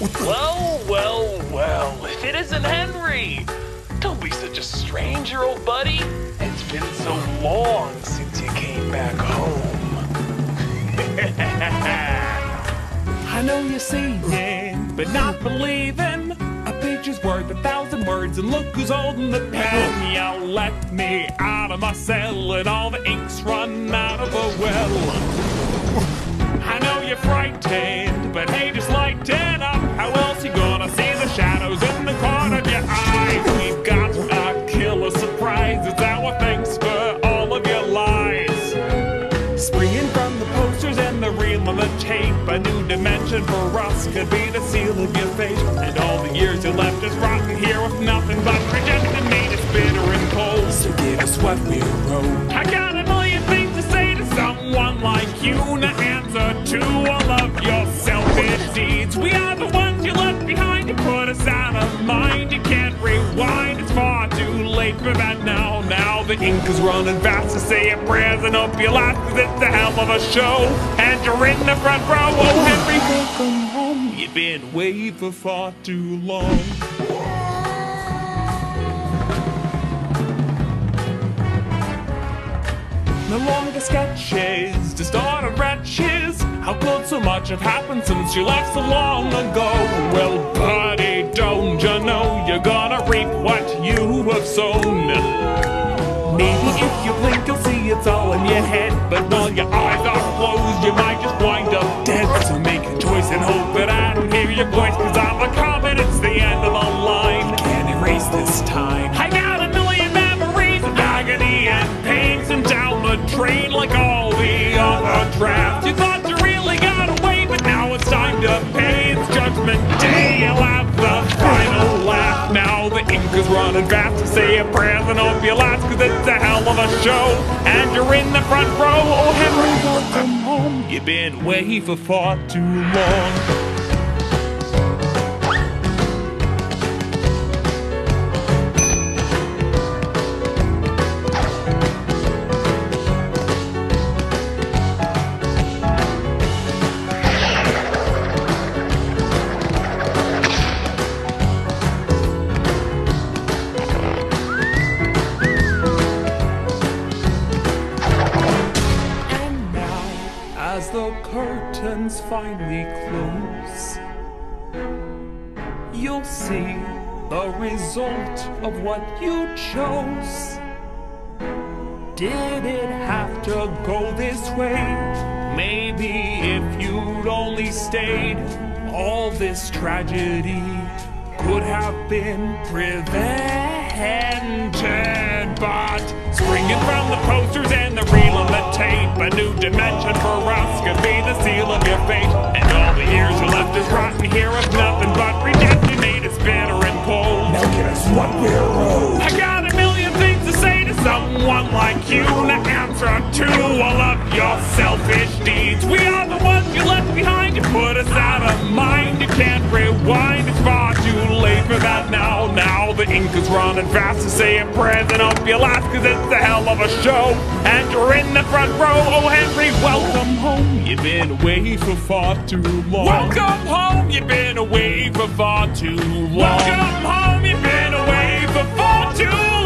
Well, well, well, if it isn't Henry! Don't be such a stranger, old buddy. It's been so long since you came back home. I know you're seeing, but not believing. A picture's worth a thousand words, and look who's holding the pen. You let me out of my cell, and all the ink's run out of a well. I know you're frightened, dimension for us could be the seal of your fate. And all the years you left us rotting here with nothing but rejection made us bitter and cold. So give us what we wrote. I got a million things to say to someone like you. Now answer to all of your selfish deeds. We are the ones Ink is running fast to say your prayers and hope you last. Cause it's a hell of a show. And you're in the front row. Oh, Henry, welcome home. You've been away for far too long. No longer sketches, distorted wretches. How could so much have happened since you left so long ago? Well, buddy, don't you know you're gonna reap what you have sown? Maybe if you blink, you'll see it's all in your head. But while your eyes are closed, you might just wind up dead. So make a choice and hope that I don't hear your voice. Cause I'm a comet, it's the end of the line. Can't erase this time. I got a million memories of agony and pain sent down the drain like all Ink running fast say a prayer and hope you last, cause it's a hell of a show. And you're in the front row. Oh, Henry, welcome home. You've been away for far too long. As the curtains finally close, you'll see the result of what you chose. Did it have to go this way? Maybe if you'd only stayed, all this tragedy could have been prevented. But springing from the posters and the reel of the tape, a new dimension for us could be the seal of your fate. And all the years you left us rotten here with nothing but rejection made us bitter and cold. Now give us what we're owed. I got a million things to say to someone like you. Now The ink is running fast to say your prayers and hope you last cause it's a hell of a show. And you're in the front row. Oh Henry welcome home. You've been away for far too long. Welcome home. You've been away for far too long. Welcome home. You've been away for far too long